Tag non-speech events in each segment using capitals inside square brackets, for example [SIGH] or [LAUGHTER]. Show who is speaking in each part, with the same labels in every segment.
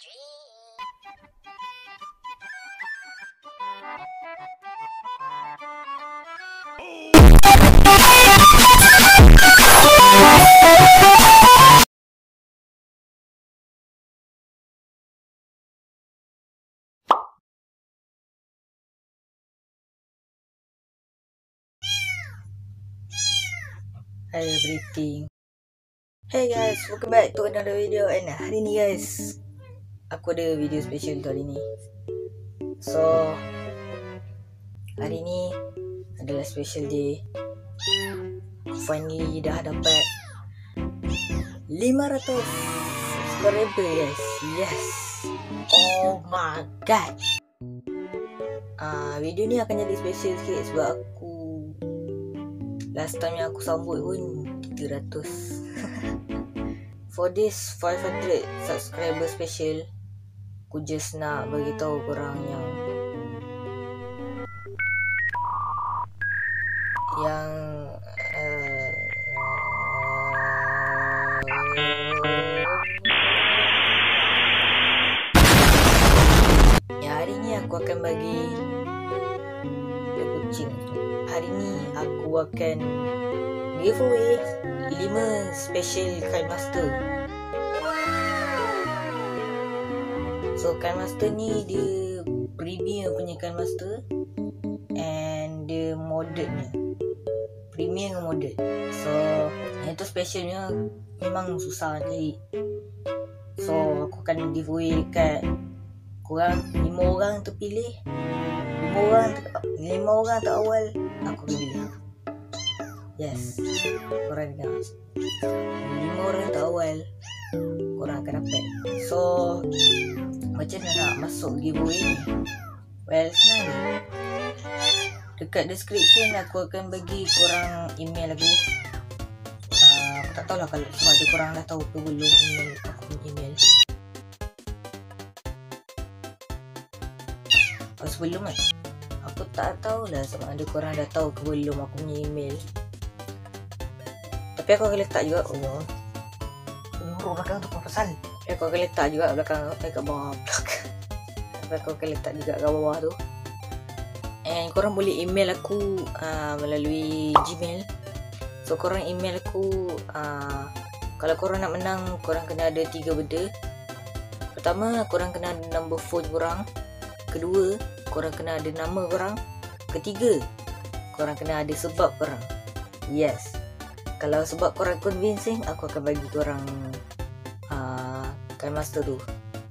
Speaker 1: Hi everything. Hey guys, welcome back to another video. And hari ni guys Aku ada video special untuk hari ni. So Hari ni Adalah special day. Finally dah dapat 500 subscriber guys. Yes. Oh my god. Uh, Video ni akan jadi special sikit Sebab aku Last time yang aku sambut pun 300 [LAUGHS] For this 500 subscriber special Aku just nak bagi tahu korang yang Yang uh, Ya hari ni aku akan bagi Dia kucing. Hari ni aku akan Giveaway 5 special Kind Master So Kind Master ni dia Premier punya Kind Master And dia modded ni. Premier dengan modded So Yang tu specialnya Memang susah cari. So aku akan giveaway dekat Korang. Lima orang terpilih. Lima orang Lima orang terawal Aku akan pilih. Yes. Korang dengar. Lima orang terawal Korang akan dapat. So Macam mana nak masuk giveaway ni? Well senang je. Dekat description aku akan bagi korang email aku uh, Aku tak tahulah kalau sebab ada korang dah tahu ke belum email aku punya email. Oh, sebelum kan Aku tak tahulah sama ada korang dah tahu ke belum aku punya email. Tapi aku akan letak juga Oh Nyuruh belakang tu apa pasal Tapi aku akan letak juga belakang Eh kat bawah belakang aku akan letak juga kat bawah tu And korang boleh email aku uh, Melalui Gmail So korang email aku uh, Kalau korang nak menang Korang kena ada tiga benda Pertama korang kena ada number phone korang Kedua, korang kena ada nama korang. Ketiga, korang kena ada sebab korang. Yes. Kalau sebab korang convincing, aku akan bagi korang Kind Master tu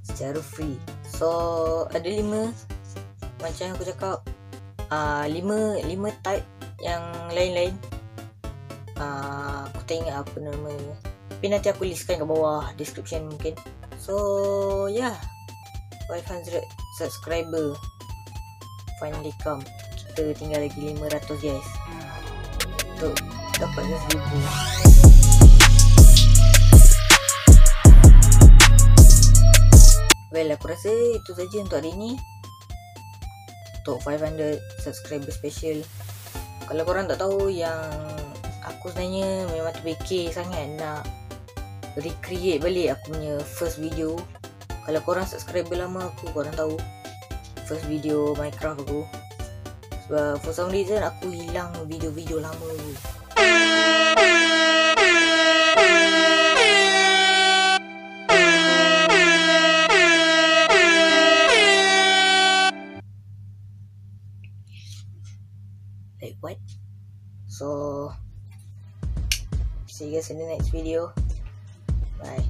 Speaker 1: secara free. So, ada lima macam yang aku cakap uh, lima, lima type yang lain-lain. Uh, aku tak ingat apa nama Tapi nanti aku listkan kat bawah description mungkin. So, yeah. 500 subscriber finally come kita tinggal lagi 500 guys untuk dapatkan 1000 well aku rasa itu saja untuk hari ni. Untuk 500 subscriber special. Kalau korang tak tahu yang aku sebenarnya memang terfikir sangat nak recreate balik aku punya first video. Kalau korang subscriber lama aku korang tahu first video Minecraft aku. Sebab for some reason aku hilang video-video lama. tu what so see you guys in the next video. Bye